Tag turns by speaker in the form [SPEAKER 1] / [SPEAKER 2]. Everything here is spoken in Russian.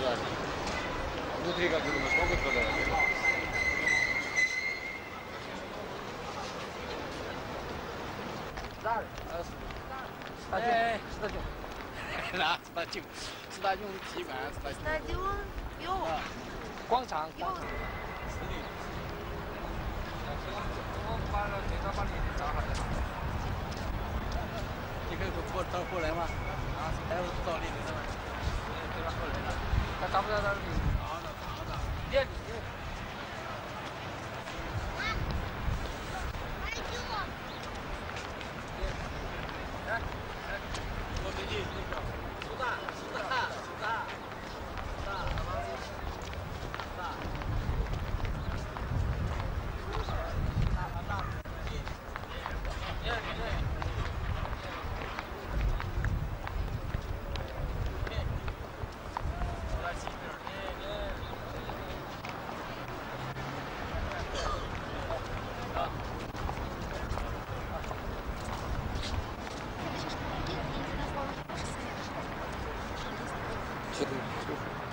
[SPEAKER 1] Жаль. А внутри, как ты думаешь, могут продавать?
[SPEAKER 2] 哎，
[SPEAKER 1] На, стадион. Стадион 基本上 стадион.
[SPEAKER 3] стадион yok.
[SPEAKER 2] 广场，
[SPEAKER 3] yok.
[SPEAKER 2] 我把那这个把你找下来。
[SPEAKER 1] 你看过到后来吗？啊，
[SPEAKER 2] 打不
[SPEAKER 1] 了那里，好的好，练。
[SPEAKER 2] 确定。